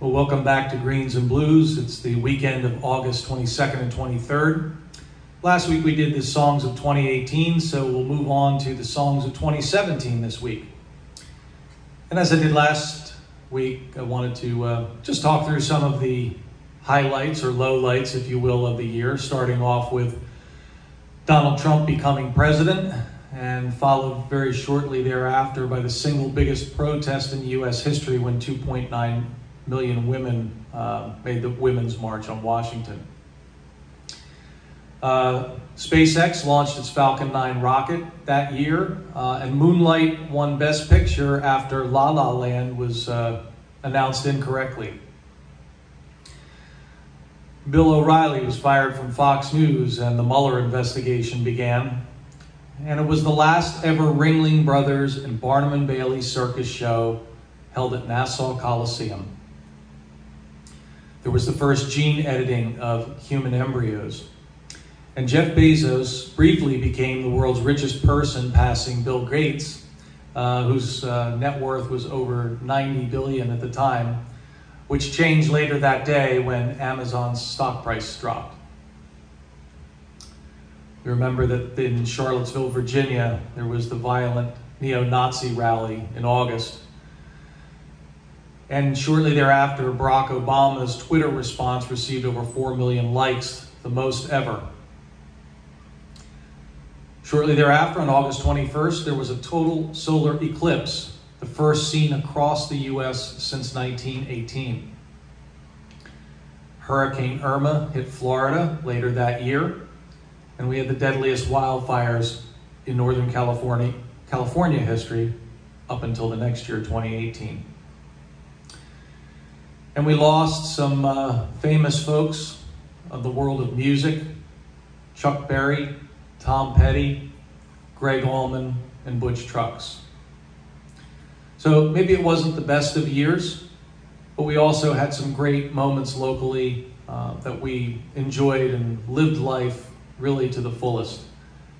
Well, welcome back to Greens and Blues. It's the weekend of August 22nd and 23rd. Last week we did the songs of 2018, so we'll move on to the songs of 2017 this week. And as I did last week, I wanted to uh, just talk through some of the highlights or lowlights, if you will, of the year, starting off with Donald Trump becoming president and followed very shortly thereafter by the single biggest protest in U.S. history when 2.9 million women uh, made the Women's March on Washington. Uh, SpaceX launched its Falcon 9 rocket that year, uh, and Moonlight won Best Picture after La La Land was uh, announced incorrectly. Bill O'Reilly was fired from Fox News, and the Mueller investigation began. And it was the last ever Ringling Brothers and Barnum and Bailey circus show held at Nassau Coliseum. There was the first gene editing of human embryos. And Jeff Bezos briefly became the world's richest person, passing Bill Gates, uh, whose uh, net worth was over 90 billion at the time, which changed later that day when Amazon's stock price dropped. We remember that in Charlottesville, Virginia, there was the violent neo Nazi rally in August and shortly thereafter, Barack Obama's Twitter response received over 4 million likes, the most ever. Shortly thereafter, on August 21st, there was a total solar eclipse, the first seen across the U.S. since 1918. Hurricane Irma hit Florida later that year, and we had the deadliest wildfires in Northern California, California history up until the next year, 2018. And we lost some uh, famous folks of the world of music Chuck Berry, Tom Petty, Gregg Allman, and Butch Trucks. So maybe it wasn't the best of years, but we also had some great moments locally uh, that we enjoyed and lived life really to the fullest.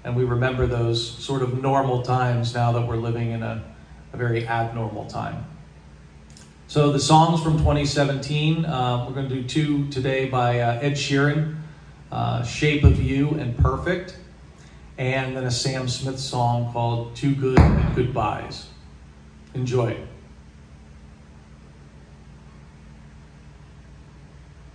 And we remember those sort of normal times now that we're living in a, a very abnormal time. So the songs from 2017, uh, we're going to do two today by uh, Ed Sheeran, uh, Shape of You and Perfect, and then a Sam Smith song called Too Good and Goodbyes. Enjoy.